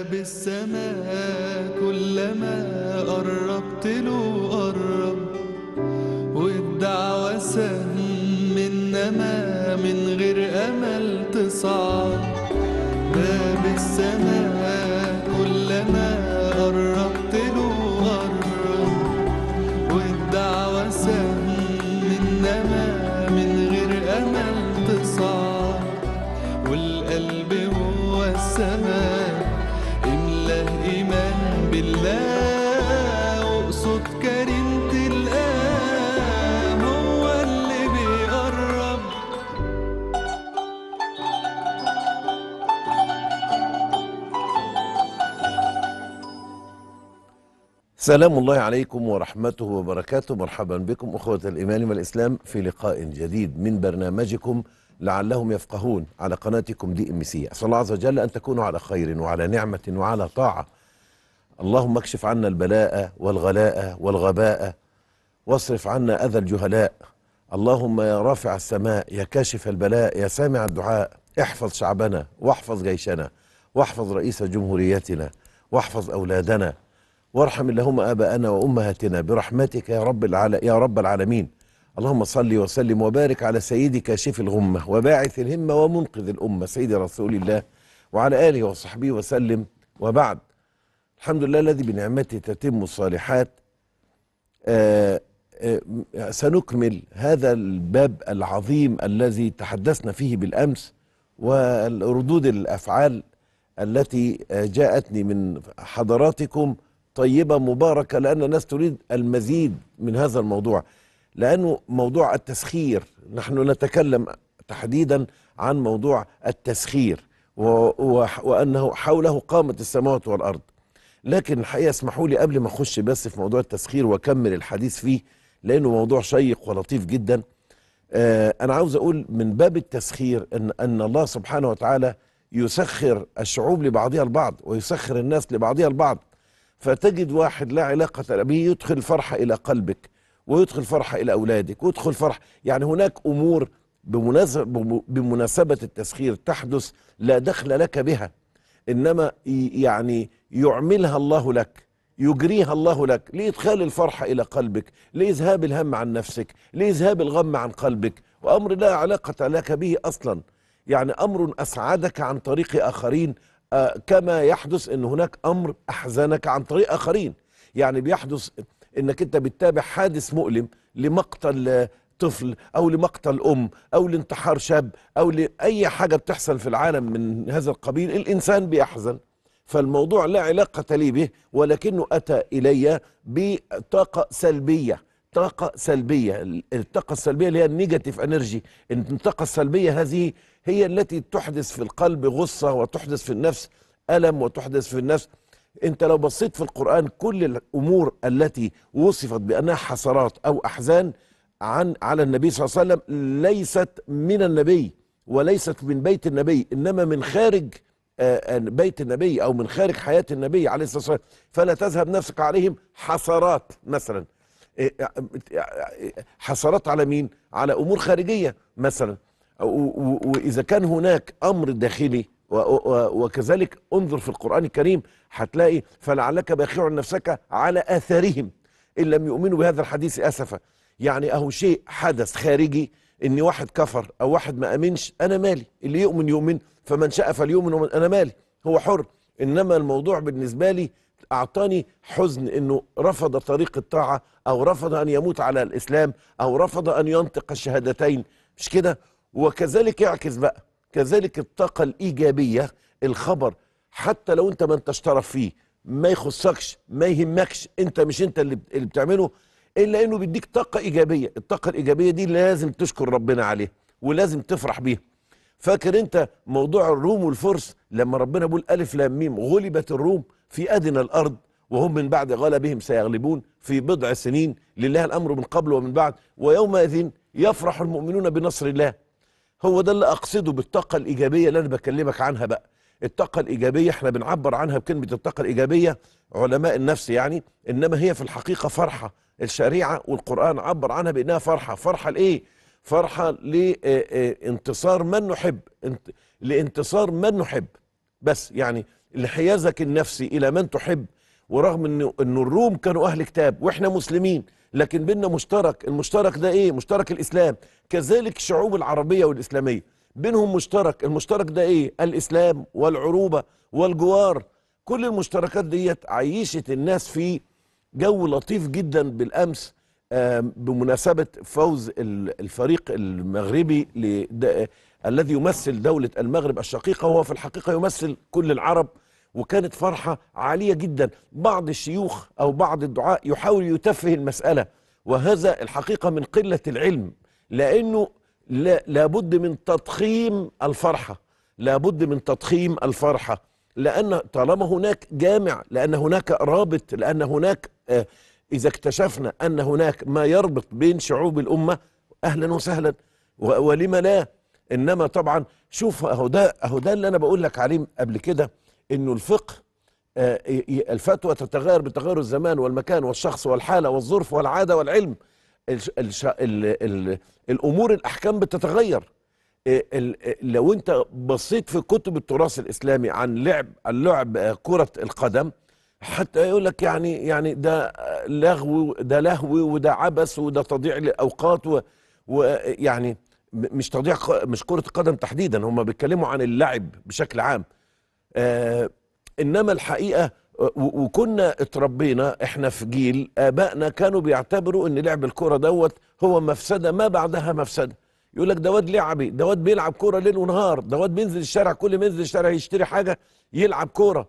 بالسماء كلما قربت له قرب والدعوة سهم إنما من غير أمل تصعد باب السماء سلام الله عليكم ورحمته وبركاته. مرحبا بكم أخوة الإيمان والإسلام في لقاء جديد من برنامجكم لعلهم يفقهون على قناتكم دي ام سي. أسأل الله عز وجل أن تكونوا على خير وعلى نعمة وعلى طاعة. اللهم اكشف عنا البلاء والغلاء والغباء. واصرف عنا أذى الجهلاء. اللهم يا رافع السماء يا كاشف البلاء يا سامع الدعاء. احفظ شعبنا واحفظ جيشنا. واحفظ رئيس جمهوريتنا. واحفظ أولادنا. وارحم اللهم آباءنا وأمهاتنا برحمتك يا رب العال... يا رب العالمين. اللهم صل وسلم وبارك على سيدي كاشف الغمة وباعث الهمة ومنقذ الأمة سيدي رسول الله وعلى آله وصحبه وسلم. وبعد الحمد لله الذي بنعمته تتم الصالحات. آه آه سنكمل هذا الباب العظيم الذي تحدثنا فيه بالأمس والردود الأفعال التي جاءتني من حضراتكم طيبة مباركة لأن الناس تريد المزيد من هذا الموضوع. لأنه موضوع التسخير نحن نتكلم تحديدا عن موضوع التسخير و وأنه حوله قامت السماوات والأرض. لكن الحقيقة اسمحوا لي قبل ما أخش بس في موضوع التسخير وأكمل الحديث فيه لأنه موضوع شيق ولطيف جدا. آه أنا عاوز أقول من باب التسخير أن, أن الله سبحانه وتعالى يسخر الشعوب لبعضها البعض ويسخر الناس لبعضها البعض. فتجد واحد لا علاقة به يدخل فرحة إلى قلبك ويدخل فرحة إلى أولادك ويدخل فرح. يعني هناك أمور بمناسبة, التسخير تحدث لا دخل لك بها إنما يعني يعملها الله لك يجريها الله لك لإدخال الفرحة إلى قلبك لإذهاب الهم عن نفسك لإذهاب الغم عن قلبك. وأمر لا علاقة لك به أصلا. يعني أمر أسعدك عن طريق آخرين كما يحدث إن هناك أمر أحزنك عن طريق آخرين. يعني بيحدث إنك أنت بتتابع حادث مؤلم لمقتل آه، طفل أو لمقتل أم أو لانتحار شاب أو لأي حاجة بتحصل في العالم من هذا القبيل الإنسان بيحزن. فالموضوع لا علاقة لي به ولكنه أتى إلي بطاقة سلبية. طاقة سلبية الطاقة السلبية اللي هي ال negative energy الطاقة السلبية هذه هي التي تحدث في القلب غصة وتحدث في النفس ألم وتحدث في النفس. أنت لو بصيت في القرآن كل الأمور التي وصفت بأنها حسرات أو أحزان عن على النبي صلى الله عليه وسلم ليست من النبي وليست من بيت النبي إنما من خارج آه، بيت النبي أو من خارج حياة النبي عليه الصلاة والسلام. فلا تذهب نفسك عليهم حسرات مثلا. حسرات على مين؟ على أمور خارجية مثلا. وإذا كان هناك أمر داخلي وكذلك انظر في القرآن الكريم هتلاقي فلعلك باخع نفسك على آثارهم إن لم يؤمنوا بهذا الحديث اسفا. يعني أهو شيء حدث خارجي ان واحد كفر أو واحد ما آمنش أنا مالي. اللي يؤمن يؤمن فمن شاء فليؤمن أنا مالي. هو حر. إنما الموضوع بالنسبة لي أعطاني حزن إنه رفض طريق الطاعة أو رفض أن يموت على الإسلام أو رفض أن ينطق الشهادتين. مش كده؟ وكذلك يعكس بقى كذلك الطاقة الإيجابية الخبر حتى لو أنت ما أنتش طرف فيه ما يخصكش ما يهمكش أنت مش أنت اللي بت- اللي بتعمله إلا إنه بيديك طاقة إيجابية. الطاقة الإيجابية دي لازم تشكر ربنا عليها ولازم تفرح بيها. فاكر أنت موضوع الروم والفرس؟ لما ربنا بيقول ألف لام ميم غلبت الروم. في ادنى الأرض وهم من بعد غلبهم سيغلبون في بضع سنين. لله الأمر من قبل ومن بعد. ويومئذ يفرح المؤمنون بنصر الله. هو ده اللي أقصده بالطاقة الإيجابية اللي أنا بكلمك عنها بقى. الطاقة الإيجابية إحنا بنعبر عنها بكلمة الطاقة الإيجابية علماء النفس يعني. إنما هي في الحقيقة فرحة. الشريعة والقرآن عبر عنها بأنها فرحة. فرحة لإيه؟ فرحة لانتصار من نحب. انت- لانتصار من نحب. بس يعني انحيازك النفسي إلى من تحب ورغم انه انه الروم كانوا أهل كتاب وإحنا مسلمين لكن بيننا مشترك. المشترك ده إيه؟ مشترك الإسلام. كذلك الشعوب العربية والإسلامية. بينهم مشترك. المشترك ده إيه؟ الإسلام والعروبة والجوار. كل المشتركات ديت عيشت الناس في جو لطيف جدا بالأمس بمناسبة فوز ال- الفريق المغربي الذي يمثل دولة المغرب الشقيقة. وهو في الحقيقة يمثل كل العرب. وكانت فرحة عالية جدا. بعض الشيوخ أو بعض الدعاء يحاول يتفه المسألة وهذا الحقيقة من قلة العلم لأنه لا لابد من تضخيم الفرحة لابد من تضخيم الفرحة لأن طالما هناك جامع لأن هناك رابط لأن هناك آه، إذا اكتشفنا أن هناك ما يربط بين شعوب الأمة أهلا وسهلا. و- ولم لا؟ إنما طبعا شوف أهو ده أهو ده اللي أنا بقول لك عليه قبل كده. إنه الفقه آه، الفتوى تتغير بتغير الزمان والمكان والشخص والحالة والظرف والعادة والعلم. الأمور الأحكام بتتغير. ال- ال- لو أنت بصيت في كتب التراث الإسلامي عن لعب عن لعب آه، كرة القدم حتى يقول لك يعني يعني ده آه، لغو ده لهو وده عبث وده تضييع للاوقات ويعني مش تضييع مش كرة القدم تحديدا هم بيتكلموا عن اللعب بشكل عام. آه إنما الحقيقة آه، وكنا اتربينا إحنا في جيل آبائنا كانوا بيعتبروا إن لعب الكورة دوت هو مفسدة ما بعدها مفسدة. يقول لك ده واد لعبي ده واد بيلعب كورة ليل ونهار ده واد بينزل الشارع كل ما ينزل الشارع يشتري حاجة يلعب كورة.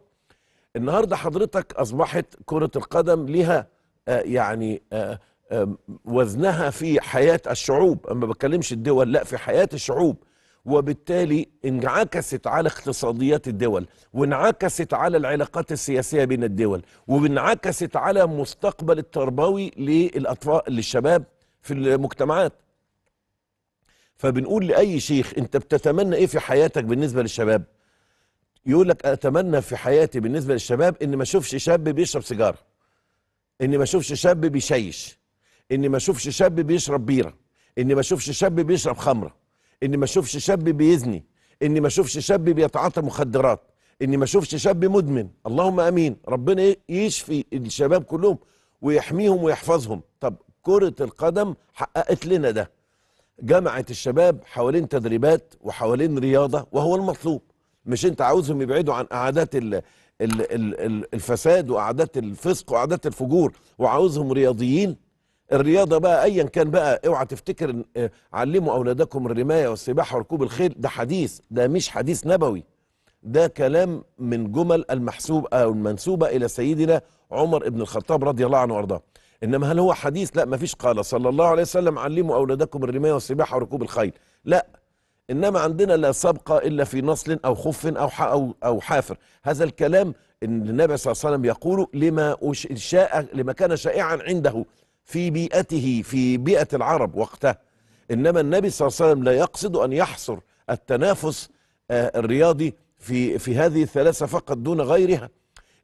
النهارده حضرتك أصبحت كرة القدم لها آه، يعني آه، آم، وزنها في حياة الشعوب. اما بتكلمش الدول لا في حياة الشعوب. وبالتالي انعكست على اقتصاديات الدول وانعكست على العلاقات السياسية بين الدول وانعكست على مستقبل التربوي للأطفال للشباب في المجتمعات. فبنقول لأي شيخ أنت بتتمنى إيه في حياتك بالنسبة للشباب؟ يقول لك أتمنى في حياتي بالنسبة للشباب إن ما أشوفش شاب بيشرب سيجارة إن ما أشوفش شاب بيشيش إن ما أشوفش شاب بيشرب بيرة إن ما أشوفش شاب بيشرب خمرة. ان ما أشوفش شاب بيزني ان ما أشوفش شاب بيتعاطى مخدرات ان ما أشوفش شاب مدمن. اللهم آمين. ربنا يشفي الشباب كلهم ويحميهم ويحفظهم. طب كرة القدم حققت لنا ده. جمعت الشباب حوالين تدريبات وحوالين رياضة وهو المطلوب. مش أنت عاوزهم يبعدوا عن قعدات ال ال ال ال الفساد وقعدات الفسق وقعدات الفجور وعاوزهم رياضيين؟ الرياضة بقى ايا كان بقى أوعى تفتكر آه، علموا أولادكم الرماية والسباحة وركوب الخيل. ده حديث ده مش حديث نبوي. ده كلام من جمل المحسوب أو المنسوبة إلى سيدنا عمر بن الخطاب رضي الله عنه وأرضاه. إنما هل هو حديث؟ لا ما فيش قال. صلى الله عليه وسلم علموا أولادكم الرماية والسباحة وركوب الخيل. لا. إنما عندنا لا سبق إلا في نصل أو خف أو أو حافر. هذا الكلام إن النبي صلى الله عليه وسلم يقول لما شاء لما كان شائعا عنده في بيئته في بيئة العرب وقتها إنما النبي صلى الله عليه وسلم لا يقصد أن يحصر التنافس آه، الرياضي في في هذه الثلاثة فقط دون غيرها.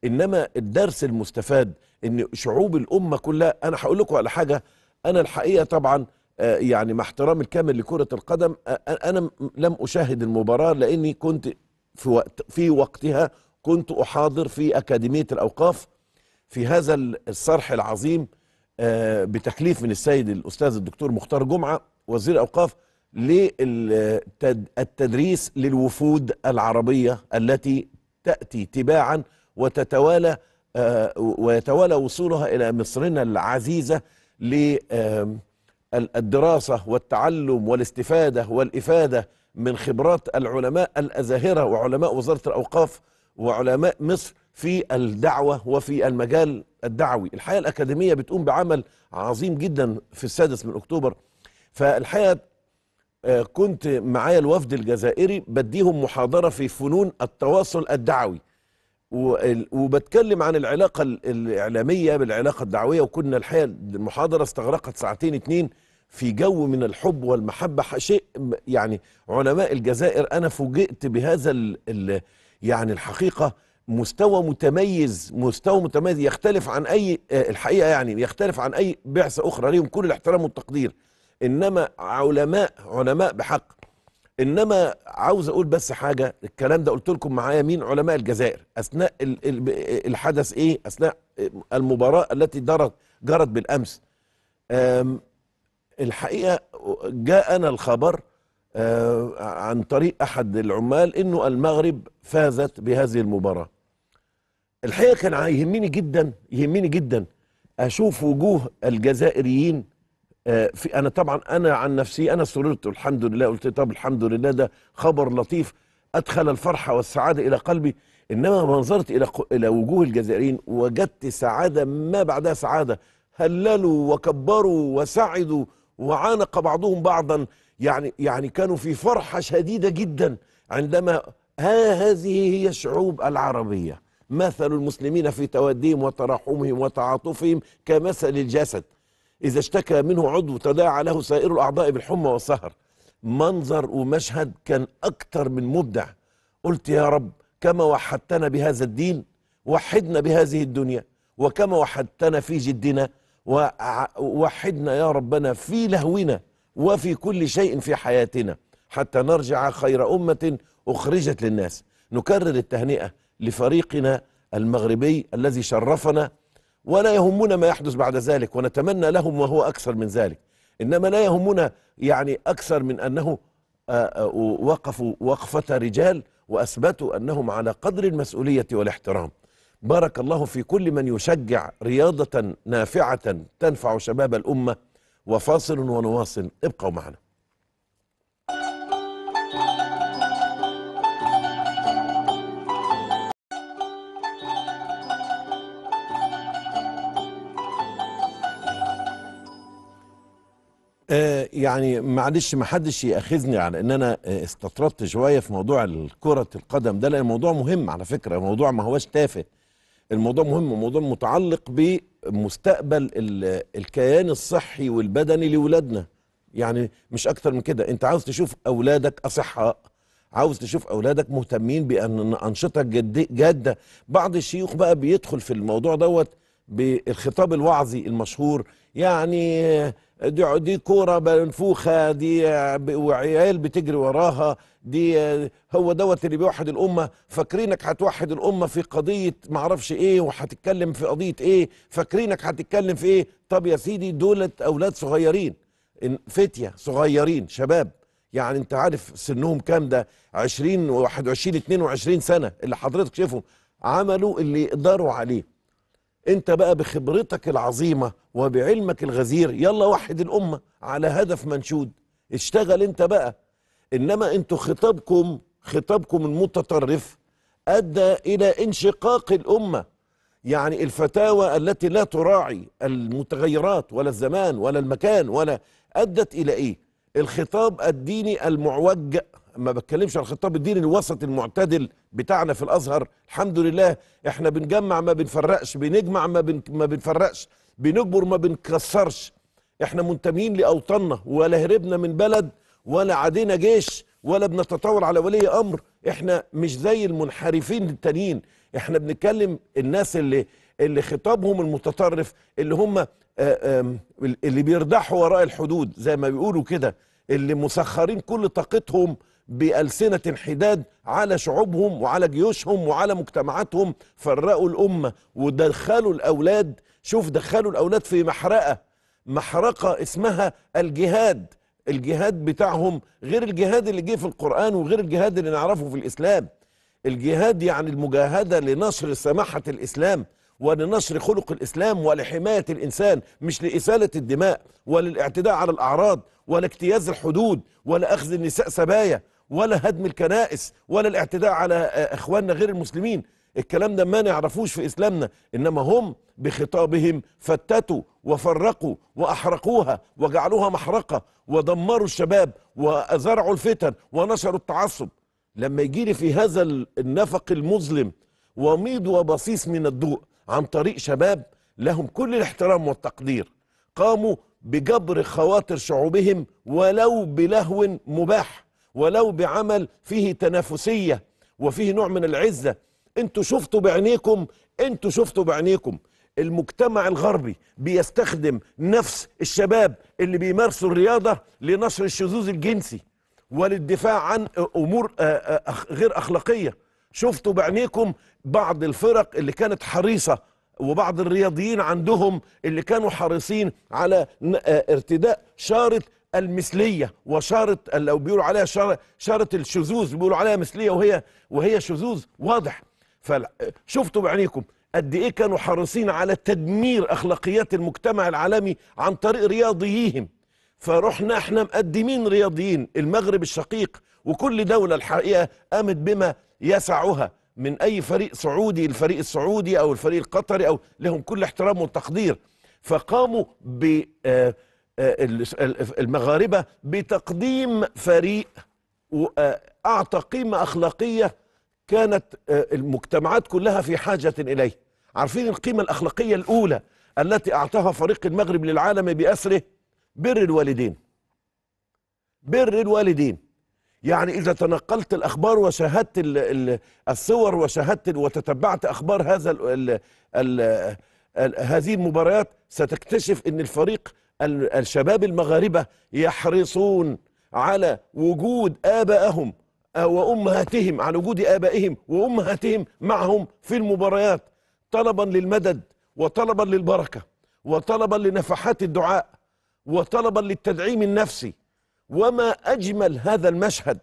إنما الدرس المستفاد إن شعوب الأمة كلها أنا هقول لكم على حاجة أنا الحقيقة طبعا آه، يعني مع احترامي الكامل لكرة القدم آه، أنا م- لم أشاهد المباراة لأني كنت في وقت في وقتها كنت أحاضر في أكاديمية الأوقاف. في هذا ال- الصرح العظيم بتكليف من السيد الأستاذ الدكتور مختار جمعة وزير الأوقاف للتدريس للوفود العربية التي تأتي تباعا وتتوالى آه، ويتوالى وصولها إلى مصرنا العزيزة للدراسه والتعلم والاستفادة والإفادة من خبرات العلماء الأزاهرة وعلماء وزارة الأوقاف وعلماء مصر. في الدعوة وفي المجال الدعوي. الحياة الأكاديمية بتقوم بعمل عظيم جدا في السادس من أكتوبر. فالحقيقة آه، كنت معايا الوفد الجزائري بديهم محاضرة في فنون التواصل الدعوي. وبتكلم عن العلاقة ال- الإعلامية بالعلاقة الدعوية. وكنا الحقيقة المحاضرة استغرقت ساعتين اتنين في جو من الحب والمحبة. شيء يعني علماء الجزائر أنا فوجئت بهذا يعني الحقيقة. مستوى متميز مستوى متميز يختلف عن أي آه، الحقيقة يعني يختلف عن أي بعثة أخرى ليهم كل الاحترام والتقدير. إنما علماء علماء بحق. إنما عاوز أقول بس حاجة الكلام ده قلت لكم معايا مين؟ علماء الجزائر. أثناء ال- ال- الحدث إيه؟ أثناء المباراة التي جرت جرت بالأمس. الحقيقة جاءنا الخبر آه، عن طريق أحد العمال إنه المغرب فازت بهذه المباراة. الحقيقة كان يهمني جدا يهمني جدا أشوف وجوه الجزائريين آه، في أنا طبعا أنا عن نفسي أنا سررت الحمد لله قلت طب الحمد لله ده خبر لطيف أدخل الفرحه والسعادة إلى قلبي إنما لما نظرت إلى إلى وجوه الجزائريين وجدت سعادة ما بعدها سعادة هللوا وكبروا وسعدوا وعانق بعضهم بعضا يعني يعني كانوا في فرحة شديدة جدا عندما ها هذه هي الشعوب العربية. مثل المسلمين في توديهم وتراحمهم وتعاطفهم كمثل الجسد. إذا اشتكى منه عضو تداعى له سائر الأعضاء بالحمى والسهر. منظر ومشهد كان أكتر من مبدع. قلت يا رب كما وحدتنا بهذا الدين وحدنا بهذه الدنيا وكما وحدتنا في جدنا وع- وحدنا يا ربنا في لهونا وفي كل شيء في حياتنا حتى نرجع خير أمة أخرجت للناس. نكرر التهنئة لفريقنا المغربي الذي شرفنا ولا يهمنا ما يحدث بعد ذلك ونتمنى لهم وهو أكثر من ذلك. إنما لا يهمنا يعني أكثر من أنه آه، آه، وقفوا وقفة رجال وأثبتوا أنهم على قدر المسؤولية والاحترام. بارك الله في كل من يشجع رياضة نافعة تنفع شباب الأمة وفاصل ونواصل. ابقوا معنا. يعني معلش ما حدش يأخذني على إن أنا آه، استطردت شوية في موضوع كره القدم ده لأن الموضوع مهم على فكرة الموضوع ما هوش تافه. الموضوع مهم موضوع متعلق بمستقبل ال- الكيان الصحي والبدني لاولادنا يعني مش أكتر من كده. أنت عاوز تشوف أولادك أصحاء عاوز تشوف أولادك مهتمين بان أنشطة جادة. بعض الشيوخ بقى بيدخل في الموضوع دوت بالخطاب الوعظي المشهور يعني دي دي كورة منفوخة دي وعيال بتجري وراها دي هو دوت اللي بيوحد الأمة. فاكرينك هتوحد الأمة في قضية معرفش إيه وهتتكلم في قضية إيه. فاكرينك هتتكلم في إيه. طب يا سيدي دولت أولاد صغيرين فتية صغيرين شباب. يعني أنت عارف سنهم كام ده؟ 20 21 22 سنة اللي حضرتك شايفهم عملوا اللي يقدروا عليه. انت بقى بخبرتك العظيمة وبعلمك الغزير يلا وحد الأمة على هدف منشود. اشتغل انت بقى. إنما أنتوا خطابكم خطابكم المتطرف أدى إلى انشقاق الأمة. يعني الفتاوى التي لا تراعي المتغيرات ولا الزمان ولا المكان ولا أدت إلى إيه؟ الخطاب الديني المعوج ما بتكلمش عن الخطاب الديني الوسط المعتدل بتاعنا في الأزهر. الحمد لله إحنا بنجمع ما بنفرقش بنجمع ما, بن ما بنفرقش بنجبر ما بنكسرش. إحنا منتمين لأوطاننا ولا هربنا من بلد ولا عدينا جيش ولا بنتطاول على ولي أمر. إحنا مش زي المنحرفين التانيين. إحنا بنتكلم الناس اللي اللي خطابهم المتطرف اللي هم آه، اللي بيردحوا وراء الحدود زي ما بيقولوا كده اللي مسخرين كل طاقتهم بألسنة حداد على شعوبهم وعلى جيوشهم وعلى مجتمعاتهم فرقوا الأمة ودخلوا الأولاد. شوف دخلوا الأولاد في محرقة. محرقة اسمها الجهاد. الجهاد بتاعهم غير الجهاد اللي جه في القرآن وغير الجهاد اللي نعرفه في الإسلام. الجهاد يعني المجاهدة لنشر سماحة الإسلام ولنشر خلق الإسلام ولحماية الإنسان مش لإسالة الدماء ولا الاعتداء على الأعراض ولا اجتياز الحدود ولا أخذ النساء سبايا ولا هدم الكنائس ولا الاعتداء على إخواننا غير المسلمين. الكلام ده ما نعرفوش في إسلامنا إنما هم بخطابهم فتتوا وفرقوا وأحرقوها وجعلوها محرقة ودمروا الشباب وزرعوا الفتن ونشروا التعصب. لما يجي لي في هذا ال- النفق المظلم وميض وبصيص من الضوء عن طريق شباب لهم كل الاحترام والتقدير. قاموا بجبر خواطر شعوبهم ولو بلهو مباح ولو بعمل فيه تنافسية وفيه نوع من العزة. أنتوا شفتوا بعينيكم أنتوا شفتوا بعينيكم. المجتمع الغربي بيستخدم نفس الشباب اللي بيمارسوا الرياضة لنشر الشذوذ الجنسي وللدفاع عن أمور آه، آه، غير أخلاقية. شفتوا بعينيكم بعض الفرق اللي كانت حريصة وبعض الرياضيين عندهم اللي كانوا حريصين على آه، ارتداء شارة المثلية وشارة لو بيقولوا عليها شاره شارة الشذوذ بيقولوا عليها مثلية وهي وهي شذوذ واضح. فشفتوا بعينيكم قد إيه كانوا حريصين على تدمير أخلاقيات المجتمع العالمي عن طريق رياضيهم فرحنا إحنا مقدمين رياضيين المغرب الشقيق وكل دولة الحقيقة قامت بما يسعها. من أي فريق سعودي الفريق السعودي أو الفريق القطري أو لهم كل احترام وتقدير فقاموا ب آه، آه، ال- المغاربة بتقديم فريق آه، أعطى قيمة أخلاقية كانت المجتمعات كلها في حاجة إليه. عارفين القيمة الأخلاقية الأولى التي أعطاها فريق المغرب للعالم بأسره؟ بر الوالدين. بر الوالدين. يعني إذا تنقلت الأخبار وشاهدت ال- ال- الصور وشاهدت وتتبعت أخبار هذا ال ال ال ال هذه المباريات ستكتشف أن الفريق ال- الشباب المغاربة يحرصون على وجود آبائهم وأمهاتهم على وجود آبائهم وأمهاتهم معهم في المباريات طلبا للمدد وطلبا للبركة وطلبا لنفحات الدعاء وطلبا للتدعيم النفسي. وما أجمل هذا المشهد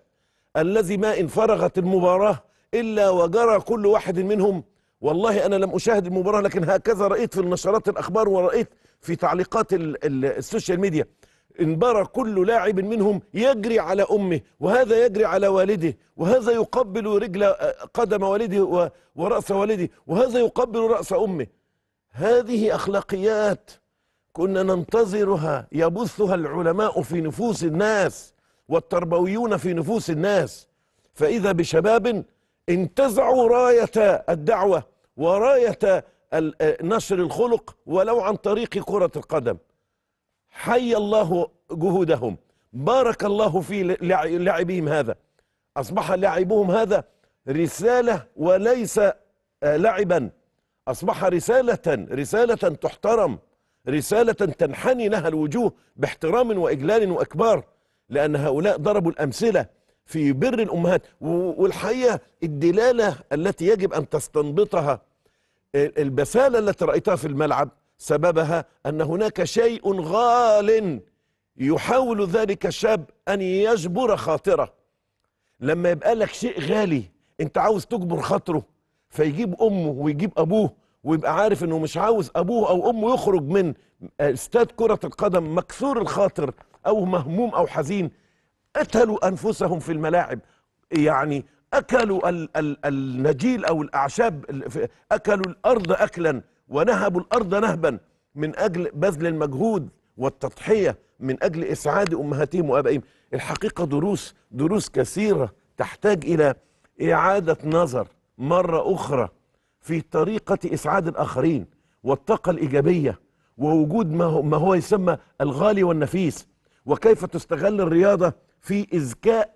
الذي ما إن فرغت المباراة إلا وجرى كل واحد منهم. والله أنا لم أشاهد المباراة لكن هكذا رأيت في النشرات الأخبار ورأيت في تعليقات ال- ال- السوشيال ميديا انبرى كل لاعب منهم يجري على أمه وهذا يجري على والده وهذا يقبل رجل قدم والده و- ورأس والده وهذا يقبل رأس أمه. هذه أخلاقيات كنا ننتظرها يبثها العلماء في نفوس الناس والتربويون في نفوس الناس. فإذا بشباب انتزعوا راية الدعوة وراية نشر الخلق ولو عن طريق كرة القدم. حي الله جهودهم. بارك الله في لع- لعبهم هذا. أصبح لعبهم هذا رسالة وليس آه، لعبا. أصبح رسالة رسالة تحترم. رسالة تنحني لها الوجوه باحترام وإجلال وإكبار لأن هؤلاء ضربوا الأمثلة في بر الأمهات. والحقيقة الدلالة التي يجب أن تستنبطها البسالة التي رأيتها في الملعب سببها أن هناك شيء غال يحاول ذلك الشاب أن يجبر خاطره. لما يبقى لك شيء غالي أنت عاوز تجبر خاطره فيجيب أمه ويجيب أبوه ويبقى عارف إنه مش عاوز أبوه أو أمه يخرج من استاد كرة القدم مكسور الخاطر أو مهموم أو حزين. قتلوا أنفسهم في الملاعب. يعني أكلوا ال ال النجيل أو الأعشاب أكلوا الأرض اكلا ونهبوا الأرض نهبا من أجل بذل المجهود والتضحية من أجل إسعاد أمهاتهم وأبائهم. الحقيقة دروس دروس كثيرة تحتاج إلى إعادة نظر مرة أخرى في طريقة إسعاد الآخرين والطاقة الإيجابية ووجود ما هو, ما هو يسمى الغالي والنفيس وكيف تستغل الرياضة في إزكاء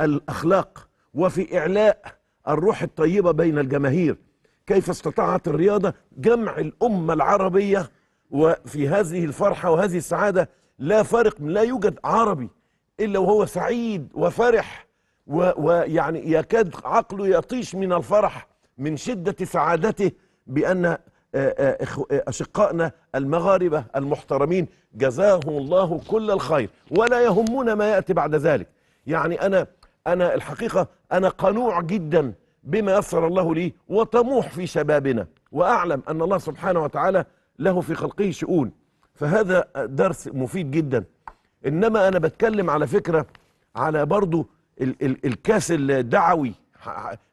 الأخلاق وفي إعلاء الروح الطيبة بين الجماهير. كيف استطاعت الرياضة جمع الأمة العربية وفي هذه الفرحة وهذه السعادة لا فرق لا يوجد عربي إلا وهو سعيد وفرح ويعني يكاد عقله يطيش من الفرح من شدة سعادته بأن آه، آه، آه، أشقائنا المغاربة المحترمين جزاهم الله كل الخير ولا يهمنا ما يأتي بعد ذلك. يعني أنا أنا الحقيقة أنا قنوع جدا بما يسر الله لي وطموح في شبابنا وأعلم أن الله سبحانه وتعالى له في خلقه شؤون. فهذا درس مفيد جدا. إنما أنا بتكلم على فكرة على برضو ال ال الكاس الدعوي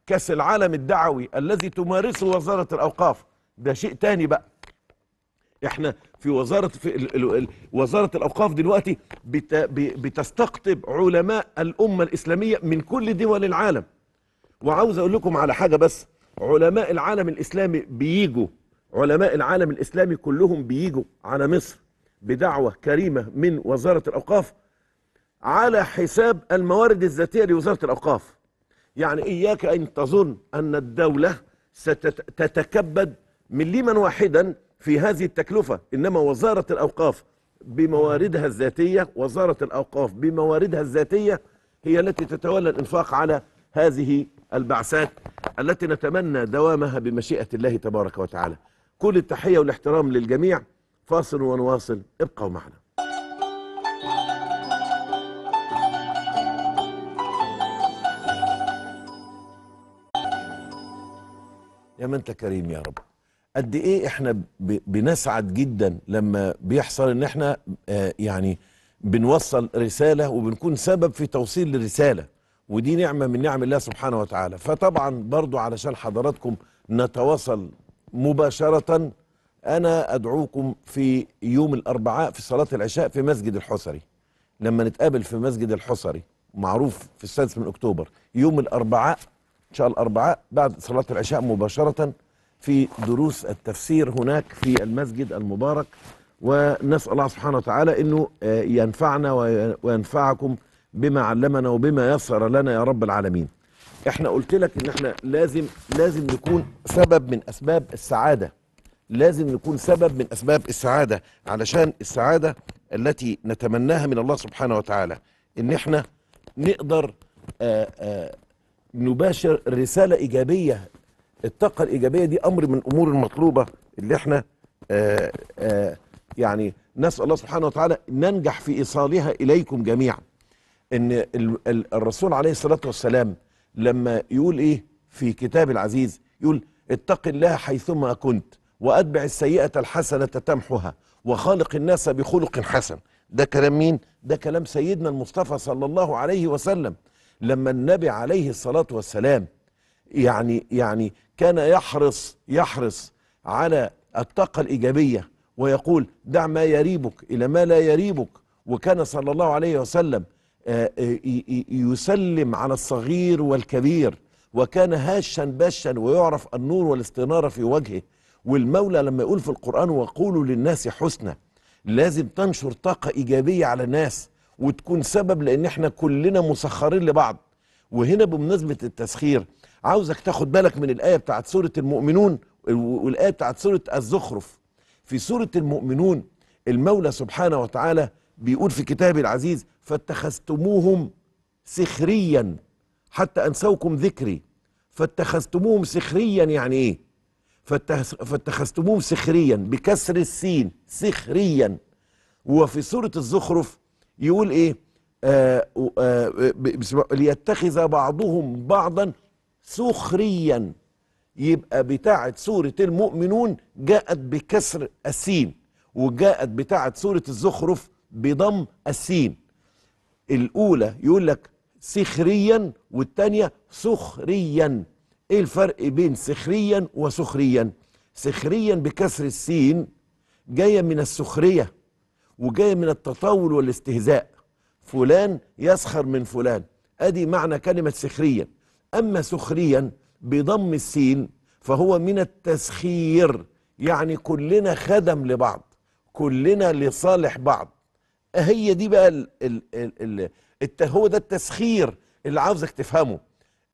كأس العالم الدعوي الذي تمارسه وزارة الأوقاف. ده شيء تاني بقى. إحنا في وزاره في ال ال ال وزارة الأوقاف دلوقتي بت بتستقطب علماء الأمة الإسلامية من كل دول العالم. وعاوز أقول لكم على حاجة بس. علماء العالم الإسلامي بيجوا علماء العالم الإسلامي كلهم بيجوا على مصر بدعوة كريمة من وزارة الأوقاف على حساب الموارد الذاتية لوزارة الأوقاف. يعني إياك أن تظن أن الدولة ستتكبد مليما واحدا في هذه التكلفة. إنما وزارة الأوقاف بمواردها الذاتية وزارة الأوقاف بمواردها الذاتية هي التي تتولى الإنفاق على هذه البعثات التي نتمنى دوامها بمشيئة الله تبارك وتعالى. كل التحية والاحترام للجميع. فاصل ونواصل. ابقوا معنا. من انت كريم يا رب. قد إيه إحنا بنسعد جدا لما بيحصل إن إحنا آه، يعني بنوصل رسالة وبنكون سبب في توصيل الرسالة ودي نعمة من نعم الله سبحانه وتعالى. فطبعا برضو علشان حضراتكم نتواصل مباشرة أنا أدعوكم في يوم الأربعاء في صلاة العشاء في مسجد الحسري لما نتقابل في مسجد الحسري معروف في السادس من أكتوبر يوم الأربعاء شاء الله الأربعاء بعد صلاة العشاء مباشرة في دروس التفسير هناك في المسجد المبارك ونسأل الله سبحانه وتعالى إنه آه، ينفعنا وي- وينفعكم بما علمنا وبما يسر لنا يا رب العالمين. إحنا قلت لك إن إحنا لازم لازم نكون سبب من أسباب السعادة. لازم نكون سبب من أسباب السعادة علشان السعادة التي نتمناها من الله سبحانه وتعالى إن إحنا نقدر آآ آآ نباشر رسالة إيجابية. الطاقة الإيجابية دي أمر من الأمور المطلوبة اللي إحنا آآ آآ يعني نسأل الله سبحانه وتعالى ننجح في إيصالها إليكم جميعا. ال- الرسول عليه الصلاة والسلام لما يقول إيه في كتاب العزيز يقول اتق الله حيثما كنت وأتبع السيئة الحسنة تمحها وخالق الناس بخلق حسن. ده كلام مين؟ ده كلام سيدنا المصطفى صلى الله عليه وسلم. لما النبي عليه الصلاة والسلام يعني يعني كان يحرص يحرص على الطاقة الإيجابية ويقول دع ما يريبك إلى ما لا يريبك وكان صلى الله عليه وسلم آه، آه، يسلم على الصغير والكبير وكان هاشا باشا ويعرف النور والاستنارة في وجهه. والمولى لما يقول في القرآن وقولوا للناس حسنى لازم تنشر طاقة إيجابية على الناس. وتكون سبب لأن إحنا كلنا مسخرين لبعض. وهنا بمناسبة التسخير عاوزك تاخد بالك من الآية بتاعت سورة المؤمنون والآية بتاعت سورة الزخرف. في سورة المؤمنون المولى سبحانه وتعالى بيقول في كتابه العزيز فاتخذتموهم سخريا حتى أنسوكم ذكري. فاتخذتموهم سخريا يعني فاتخ- فاتخذتموهم سخريا بكسر السين سخريا. وفي سورة الزخرف يقول إيه؟ آه آه ليتخذ بعضهم بعضا سخريا. يبقى بتاعة سورة المؤمنون جاءت بكسر السين وجاءت بتاعة سورة الزخرف بضم السين الأولى يقول لك سخريا والتانية سخريا. إيه الفرق بين سخريا وسخريا؟ سخريا بكسر السين جاية من السخرية. وجاية من التطاول والاستهزاء. فلان يسخر من فلان. أدي معنى كلمة سخريا. أما سخريا بضم السين فهو من التسخير. يعني كلنا خدم لبعض. كلنا لصالح بعض. هي دي بقى ال ال ال ال الت هو ده التسخير اللي عاوزك تفهمه.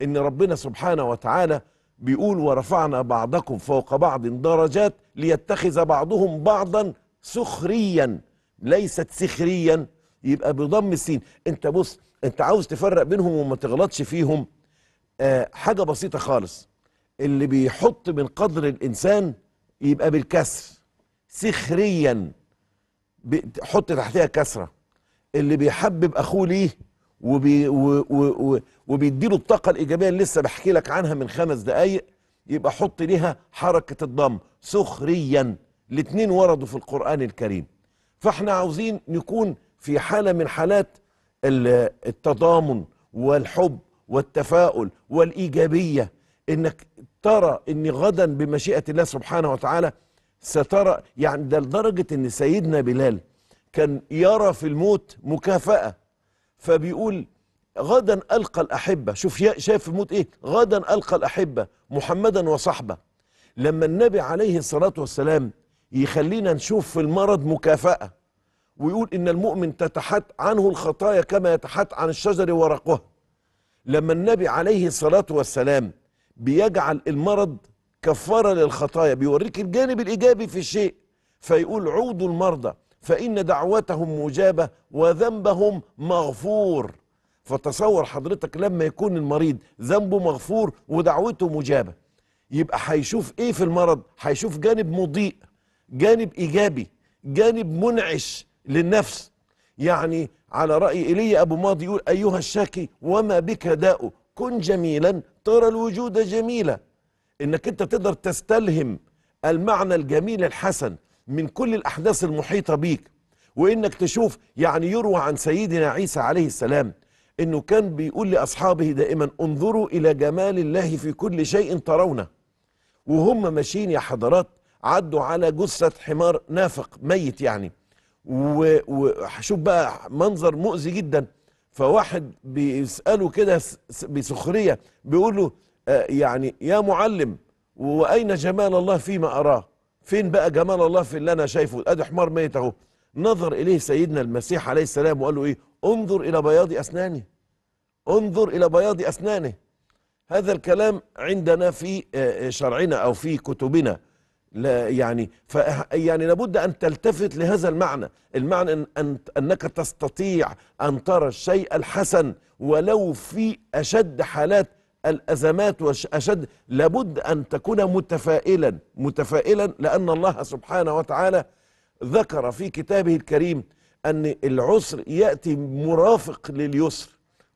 إن ربنا سبحانه وتعالى بيقول ورفعنا بعضكم فوق بعض درجات ليتخذ بعضهم بعضا سخريا. ليست سخريا يبقى بضم السين. انت بص انت عاوز تفرق بينهم وما تغلطش فيهم. آه حاجة بسيطة خالص. اللي بيحط من قدر الإنسان يبقى بالكسر. سخريا. حط تحتها كسرة. اللي بيحبب أخوه ليه وبي و و و وبيديله الطاقة الإيجابية اللي لسه بحكي لك عنها من خمس دقايق يبقى حط ليها حركة الضم. سخريا. الاتنين وردوا في القرآن الكريم. فاحنا عاوزين نكون في حالة من حالات ال- التضامن والحب والتفاؤل والإيجابية. إنك ترى إن غدا بمشيئة الله سبحانه وتعالى سترى يعني ده لدرجة إن سيدنا بلال كان يرى في الموت مكافأة. فبيقول غدا ألقى الأحبة. شوف شايف الموت إيه؟ غدا ألقى الأحبة محمدا وصحبه. لما النبي عليه الصلاة والسلام يخلينا نشوف في المرض مكافأة ويقول إن المؤمن تتحت عنه الخطايا كما يتحت عن الشجر ورقها لما النبي عليه الصلاة والسلام بيجعل المرض كفارة للخطايا بيوريك الجانب الإيجابي في الشيء فيقول عودوا المرضى فإن دعوتهم مجابة وذنبهم مغفور. فتصور حضرتك لما يكون المريض ذنبه مغفور ودعوته مجابة يبقى هيشوف إيه في المرض؟ هيشوف جانب مضيء. جانب إيجابي جانب منعش للنفس. يعني على رأي إيليا أبو ماضي يقول أيها الشاكي وما بك داء؟ كن جميلا ترى الوجود جميلا. إنك أنت تقدر تستلهم المعنى الجميل الحسن من كل الأحداث المحيطة بيك وإنك تشوف يعني يروى عن سيدنا عيسى عليه السلام إنه كان بيقول لأصحابه دائما انظروا إلى جمال الله في كل شيء ترونه. وهم ماشيين يا حضرات عدوا على جثة حمار نافق ميت يعني. وشوف بقى منظر مؤذي جدا. فواحد بيسأله كده بسخرية بيقول له آه، يعني يا معلم وأين جمال الله فيما أراه؟ فين بقى جمال الله في اللي أنا شايفه؟ أدي حمار ميت أهو. نظر إليه سيدنا المسيح عليه السلام وقال له إيه؟ انظر إلى بياض اسنانه انظر إلى بياض اسنانه هذا الكلام عندنا في آه، شرعنا أو في كتبنا. لا يعني ف يعني لابد أن تلتفت لهذا المعنى. المعنى أن أن أنك تستطيع أن ترى الشيء الحسن ولو في أشد حالات الأزمات واشد لابد أن تكون متفائلا متفائلا لأن الله سبحانه وتعالى ذكر في كتابه الكريم أن العسر يأتي مرافق لليسر.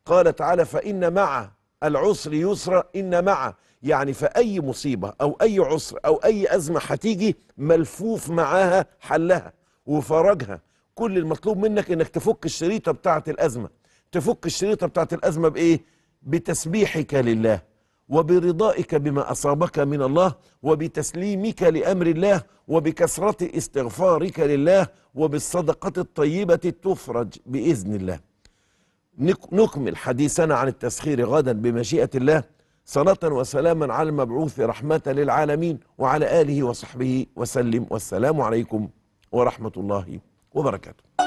قال تعالى فإن مع العسر يسرا إن مع يعني فأي مصيبة أو أي عسر أو أي أزمة هتيجي ملفوف معاها حلها وفرجها. كل المطلوب منك إنك تفك الشريطة بتاعة الأزمة. تفك الشريطة بتاعة الأزمة بإيه؟ بتسبيحك لله وبرضائك بما أصابك من الله وبتسليمك لأمر الله وبكثرة استغفارك لله وبالصدقة الطيبة تفرج بإذن الله. نكمل حديثنا عن التسخير غدا بمشيئة الله. صلاة وسلاما على المبعوث رحمة للعالمين وعلى آله وصحبه وسلم. والسلام عليكم ورحمة الله وبركاته.